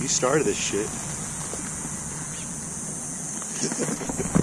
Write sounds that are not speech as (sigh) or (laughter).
You started this shit. (laughs)